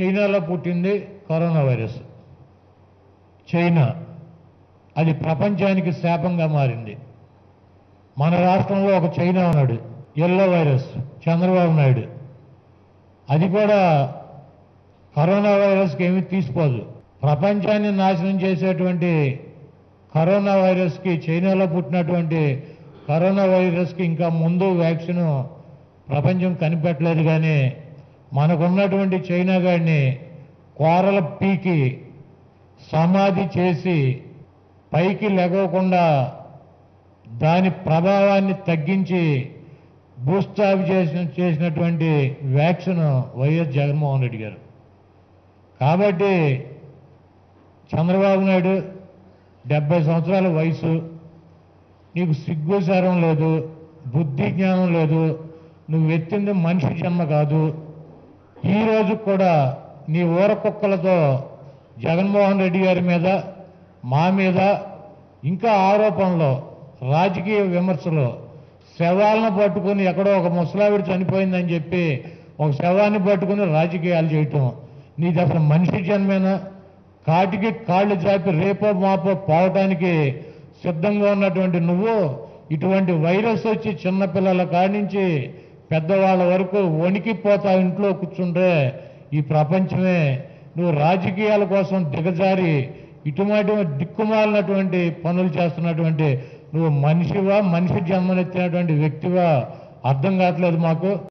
చైనాలో పుట్టింది corona virus. China. అది ప్రపంచానికి శాపంగా మారింది. మన రాష్ట్రంలో ఒక చైనా ఉన్నాడు. Yellow virus Chandrababu Naidu. అది కూడా కరోనా వైరస్కి ఏమీ తీసిపోదు ప్రపంచాన్ని నాశనం చేసేటువంటి కరోనా వైరస్కి చైనాలో పుట్టినటువంటి కరోనా వైరస్కి ఇంకా ముందు వ్యాక్సిన్ ప్రపంచం కనిపెట్టలేదు కానీ మనకున్నటువంటి చైనా గాడిని కోరల పీకి సమాధి చేసి పైకి లెగవకుండా దాని ప్రభావాన్ని తగ్గించి భూస్థాపి చేసిన చేసినటువంటి వ్యాక్సిన్ వైఎస్ జగన్మోహన్ రెడ్డి గారు. కాబట్టి చంద్రబాబు నాయుడు డెబ్బై సంవత్సరాల వయసు. నీకు సిగ్గుసారం లేదు బుద్ధి జ్ఞానం లేదు నువ్వు ఎత్తింది మనిషి జన్మ కాదు. ఈ రోజు కూడా నీ ఊర కుక్కలతో జగన్మోహన్ రెడ్డి గారి మీద మా మీద ఇంకా ఆరోపణలు రాజకీయ విమర్శలు శవాలను పట్టుకుని ఎక్కడో ఒక ముసలావిడ చనిపోయిందని చెప్పి ఒక శవాన్ని పట్టుకుని రాజకీయాలు చేయటం. నీది అసలు మనిషి జన్మేనా? కాటికి కాళ్ళు చాపి రేపో మాపో పోవటానికి సిద్ధంగా ఉన్నటువంటి నువ్వు ఇటువంటి వైరస్ వచ్చి చిన్నపిల్లల కాడించి పెద్దవాళ్ళ వరకు వణికిపోతా ఇంట్లో కూర్చుంటే ఈ ప్రపంచమే నువ్వు రాజకీయాల కోసం దిగజారి ఇటువంటి దిక్కుమాలినటువంటి పనులు చేస్తున్నటువంటి నువ్వు మనిషివా మనిషి జన్మనెత్తినటువంటి వ్యక్తివా? అర్థం కావట్లేదు మాకు.